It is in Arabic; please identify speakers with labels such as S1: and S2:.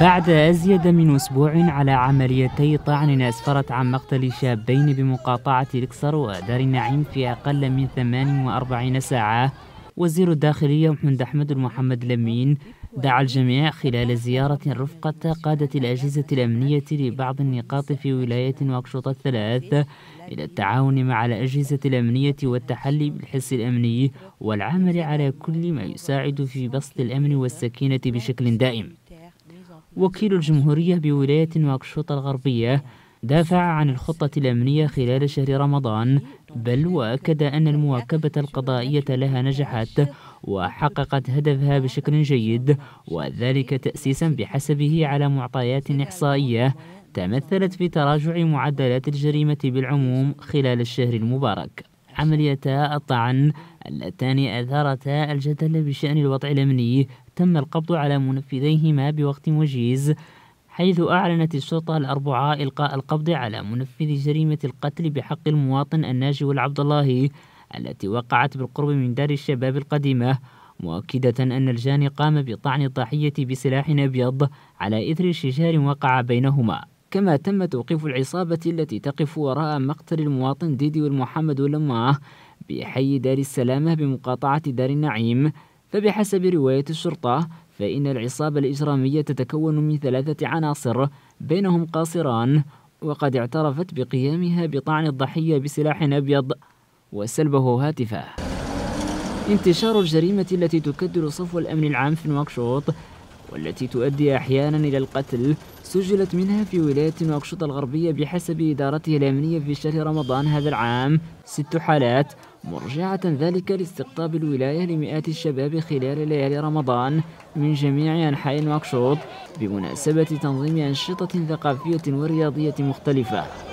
S1: بعد أزيد من أسبوع على عمليتي طعن أسفرت عن مقتل شابين بمقاطعة الإكسر ودار النعيم في أقل من 48 ساعة. وزير الداخلية محمد أحمد محمد لمين دعا الجميع خلال زيارة رفقة قادة الأجهزة الأمنية لبعض النقاط في ولاية واكشوط الثلاث إلى التعاون مع الأجهزة الأمنية والتحلي بالحس الأمني والعمل على كل ما يساعد في بسط الأمن والسكينة بشكل دائم. وكيل الجمهورية بولاية نواكشوط الغربية دافع عن الخطة الأمنية خلال شهر رمضان بل وأكد أن المواكبة القضائية لها نجحت وحققت هدفها بشكل جيد وذلك تأسيسا بحسبه على معطيات إحصائية تمثلت في تراجع معدلات الجريمة بالعموم خلال الشهر المبارك. عمليتا الطعن اللتان أثارتا الجدل بشأن الوضع الأمني تم القبض على منفذيهما بوقت وجيز حيث أعلنت الشرطة الأربعاء إلقاء القبض على منفذ جريمة القتل بحق المواطن الناجي والعبد الله التي وقعت بالقرب من دار الشباب القديمة مؤكدة أن الجاني قام بطعن الضحية بسلاح أبيض على إثر شجار وقع بينهما. كما تم توقيف العصابة التي تقف وراء مقتل المواطن ديدي والمحمد ولماه بحي دار السلامة بمقاطعة دار النعيم فبحسب رواية الشرطة فإن العصابة الإجرامية تتكون من ثلاثة عناصر بينهم قاصران وقد اعترفت بقيامها بطعن الضحية بسلاح أبيض وسلبه هاتفه. انتشار الجريمة التي تكدر صفو الأمن العام في نواكشوط والتي تؤدي أحيانا إلى القتل سجلت منها في ولاية نواكشوط الغربية بحسب إدارته الأمنية في شهر رمضان هذا العام. ست حالات مرجعة ذلك لاستقطاب الولاية لمئات الشباب خلال ليالي رمضان من جميع أنحاء نواكشوط بمناسبة تنظيم أنشطة ثقافية ورياضية مختلفة.